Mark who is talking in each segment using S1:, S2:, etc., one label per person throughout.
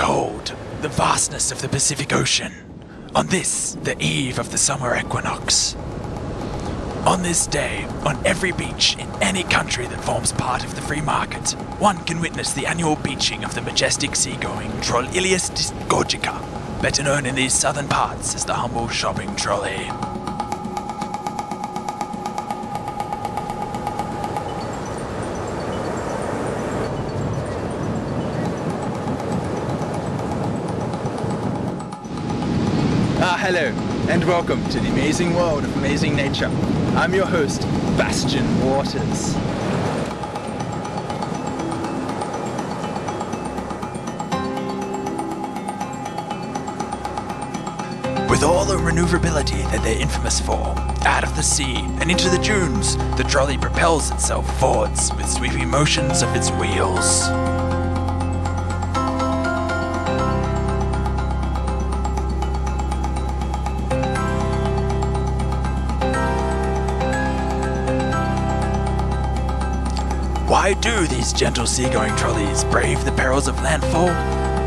S1: Behold, the vastness of the Pacific Ocean. On this, the eve of the summer equinox. On this day, on every beach in any country that forms part of the free market, one can witness the annual beaching of the majestic seagoing Trollilius dysgorgica, better known in these southern parts as the humble shopping trolley.
S2: Hello, and welcome to the amazing world of amazing nature. I'm your host, Bastion Waters.
S1: With all the maneuverability that they're infamous for, out of the sea and into the dunes, the trolley propels itself forwards with sweeping motions of its wheels. Why do these gentle seagoing trolleys brave the perils of landfall?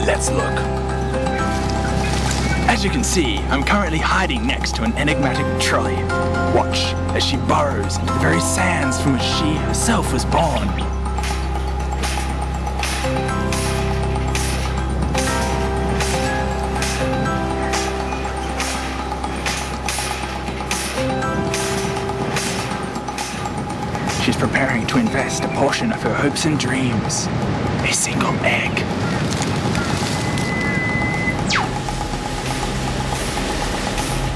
S1: Let's look.
S2: As you can see, I'm currently hiding next to an enigmatic trolley. Watch as she burrows into the very sands from which she herself was born. A portion of her hopes and dreams. A single egg.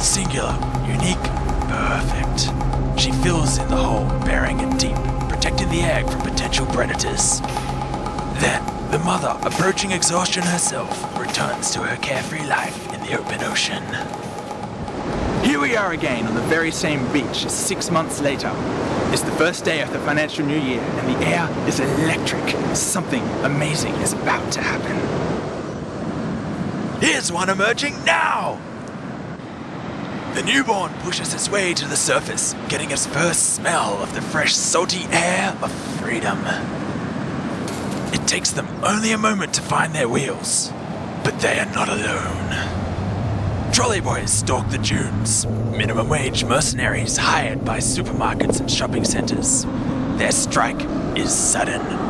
S1: Singular, unique, perfect. She fills in the hole, burying it deep, protecting the egg from potential predators. Then, the mother, approaching exhaustion herself, returns to her carefree life in the open ocean.
S2: Here we are again on the very same beach six months later. It's the first day of the financial new year, and the air is electric. Something amazing is about to happen.
S1: Here's one emerging now! The newborn pushes its way to the surface, getting its first smell of the fresh, salty air of freedom. It takes them only a moment to find their wheels, but they are not alone. Trolley boys stalk the dunes, minimum wage mercenaries hired by supermarkets and shopping centers. Their strike is sudden.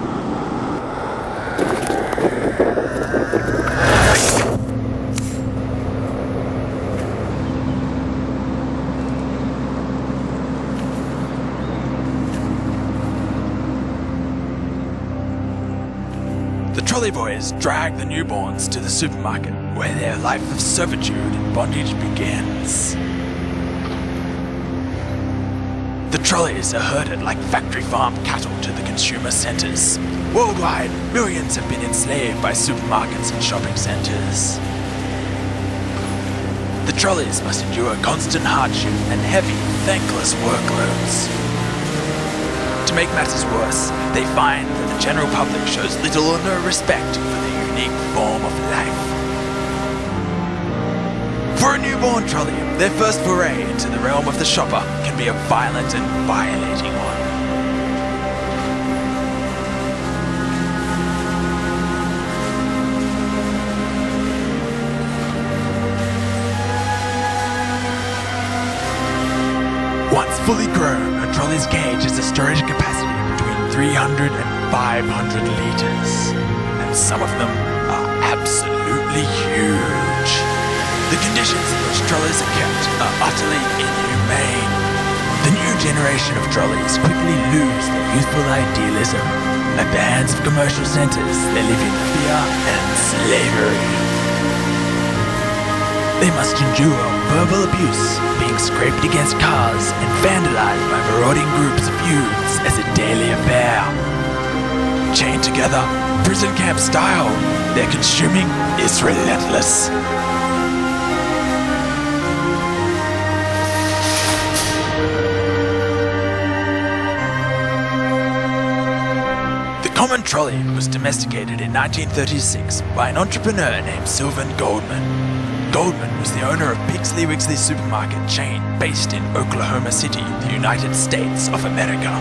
S1: Trolley boys drag the newborns to the supermarket where their life of servitude and bondage begins. The trolleys are herded like factory farm cattle to the consumer centers. Worldwide, millions have been enslaved by supermarkets and shopping centers. The trolleys must endure constant hardship and heavy, thankless workloads. Make matters worse, they find that the general public shows little or no respect for their unique form of life. For a newborn trolley, their first foray into the realm of the shopper can be a violent and violating one. Once fully grown, a trolley's gauge has a storage capacity between 300 and 500 liters, and some of them are absolutely huge. The conditions in which trolleys are kept are utterly inhumane. The new generation of trolleys quickly lose their youthful idealism. At the hands of commercial centers, they live in fear and slavery. They must endure verbal abuse, being scraped against cars and vandalized by marauding groups of youths as a daily affair. Chained together, prison camp style, their consuming is relentless. The common trolley was domesticated in 1936 by an entrepreneur named Sylvan Goldman. Goldman was the owner of Piggly Wiggly supermarket chain based in Oklahoma City, the United States of America.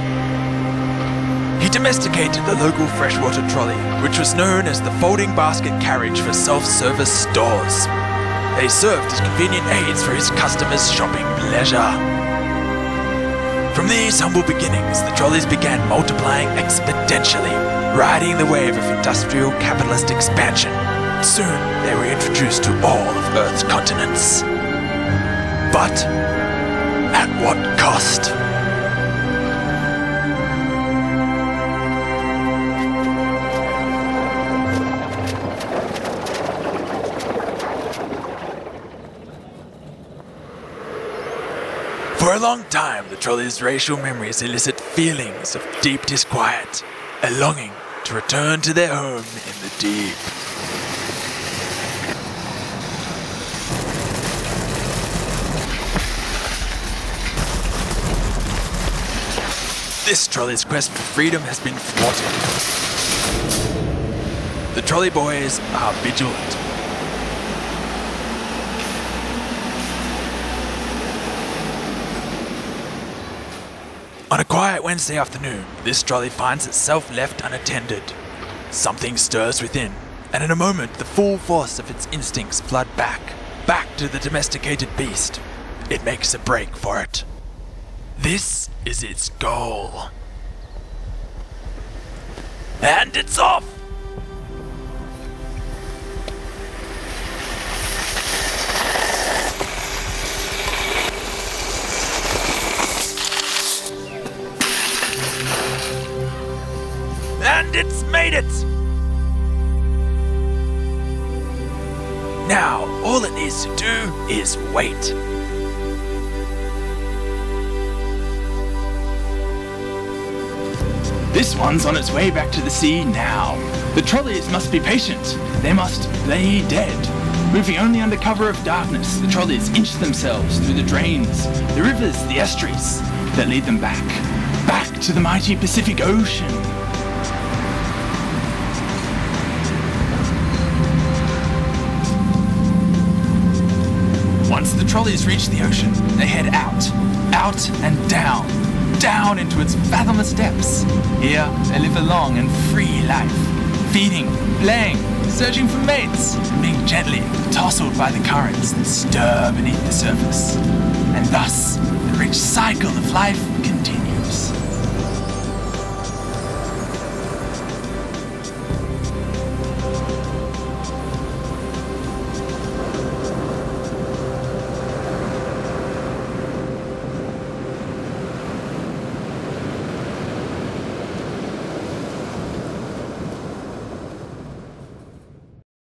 S1: he domesticated the local freshwater trolley, which was known as the folding basket carriage for self-service stores. They served as convenient aids for his customers' shopping pleasure. From these humble beginnings, the trolleys began multiplying exponentially, riding the wave of industrial capitalist expansion. Soon, they were introduced to all of Earth's continents. But at what cost? For a long time, the trolley's racial memories elicit feelings of deep disquiet, a longing to return to their home in the deep. This trolley's quest for freedom has been thwarted. The trolley boys are vigilant. On a quiet Wednesday afternoon, this trolley finds itself left unattended. Something stirs within, and in a moment the full force of its instincts flood back, back to the domesticated beast. It makes a break for it. This is its goal. And it's off! And it's made it! Now, all it needs to do is wait.
S2: This one's on its way back to the sea now. The trolleys must be patient. They must play dead. Moving only under cover of darkness, the trolleys inch themselves through the drains, the rivers, the estuaries that lead them back, back to the mighty Pacific Ocean. Once the trolleys reach the ocean, they head out, out and down, down into its fathomless depths. Here, they live a long and free life, feeding, playing, searching for mates, and being gently tousled by the currents that stir beneath the surface. And thus, the rich cycle of life continues.